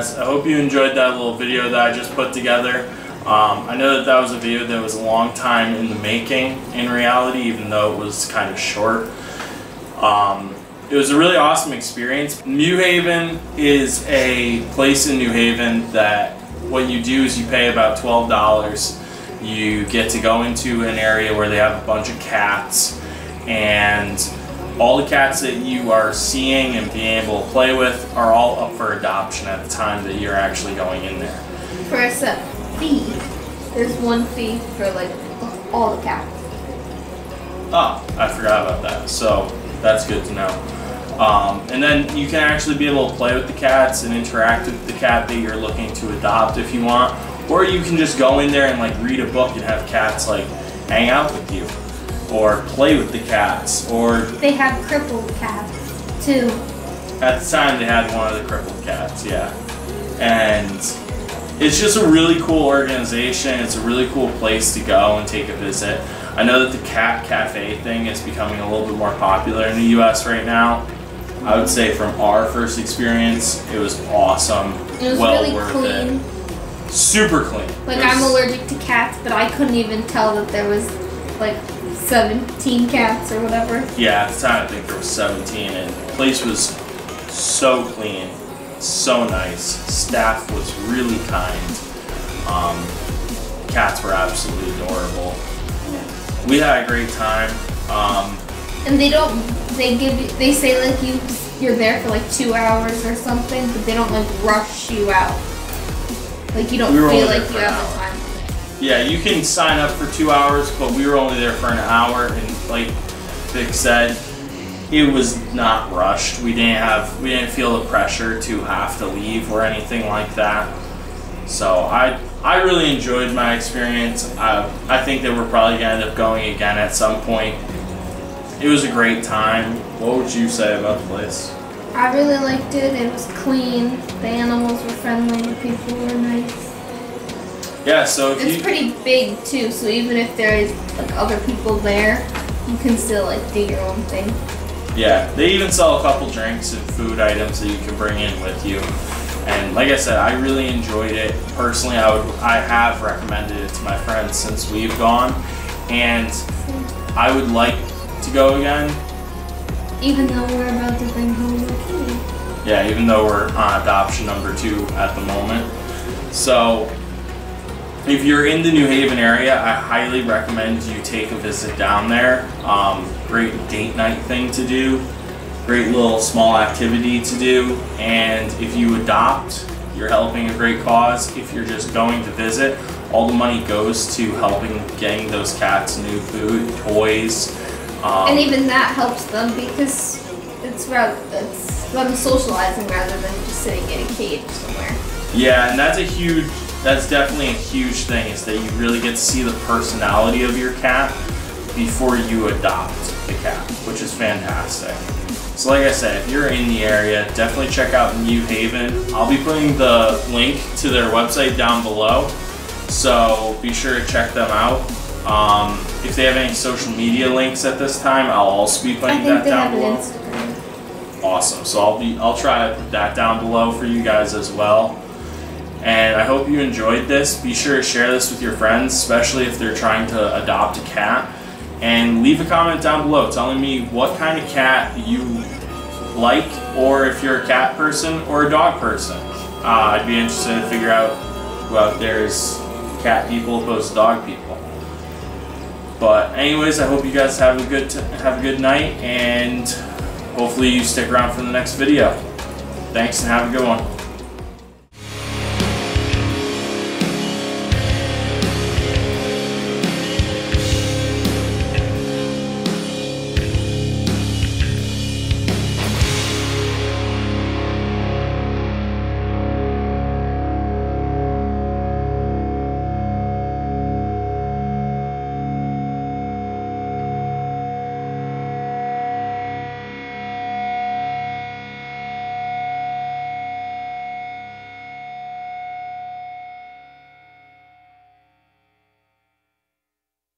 guys, I hope you enjoyed that little video that I just put together. Um, I know that that was a video that was a long time in the making in reality, even though it was kind of short. Um, it was a really awesome experience. Mew Haven is a place in New Haven that what you do is you pay about $12. You get to go into an area where they have a bunch of cats and all the cats that you are seeing and being able to play with are all up for adoption at the time that you're actually going in there. For a set fee, there's one fee for like all the cats. Oh, I forgot about that. So that's good to know. Um, and then you can actually be able to play with the cats and interact with the cat that you're looking to adopt if you want. Or you can just go in there and like read a book and have cats like hang out with you or play with the cats, or They have crippled cats too. at the time they had one of the crippled cats, yeah. And it's just a really cool organization. It's a really cool place to go and take a visit. I know that the cat cafe thing is becoming a little bit more popular in the U.S. right now. I would say from our first experience, it was awesome. It was well really worth clean. it. Super clean. Like It I'm allergic to cats, but I couldn't even tell that there was like 17 cats or whatever. Yeah, at the time I think there was 17, and the place was so clean, so nice. Staff was really kind. Um, cats were absolutely adorable. We had a great time. Um, And they don't. They give you. They say like you. You're there for like two hours or something, but they don't like rush you out. Like you don't We feel like you have the time. Yeah, you can sign up for two hours, but we were only there for an hour, and like Vic said, it was not rushed. We didn't have, we didn't feel the pressure to have to leave or anything like that. So I, I really enjoyed my experience. I, I think that we're probably gonna end up going again at some point. It was a great time. What would you say about the place? I really liked it. It was clean. The animals were friendly. The people were nice. Yeah, so if It's you, pretty big too, so even if there is like other people there, you can still like do your own thing. Yeah, they even sell a couple drinks and food items that you can bring in with you. And like I said, I really enjoyed it. Personally, I would I have recommended it to my friends since we've gone, and I would like to go again. Even though we're about to bring home a kitty. Yeah, even though we're on adoption number two at the moment. So, if you're in the New Haven area, I highly recommend you take a visit down there. Um, great date night thing to do, great little small activity to do. And if you adopt, you're helping a great cause. If you're just going to visit, all the money goes to helping getting those cats new food, toys. Um, and even that helps them because it's rather it's them socializing rather than just sitting in a cage somewhere. Yeah, and that's a huge, that's definitely a huge thing is that you really get to see the personality of your cat before you adopt the cat, which is fantastic. So like I said, if you're in the area, definitely check out Mew Haven. I'll be putting the link to their website down below, so be sure to check them out. Um, if they have any social media links at this time, I'll also be I putting think that they down have below. an Instagram. Awesome. So I'll be I'll try to put that down below for you guys as well. And I hope you enjoyed this. Be sure to share this with your friends, especially if they're trying to adopt a cat. And leave a comment down below telling me what kind of cat you like, or if you're a cat person or a dog person. Uh, I'd be interested to figure out who out there is cat people opposed to dog people. But anyways, I hope you guys have a good have a good night and hopefully you stick around for the next video. Thanks and have a good one.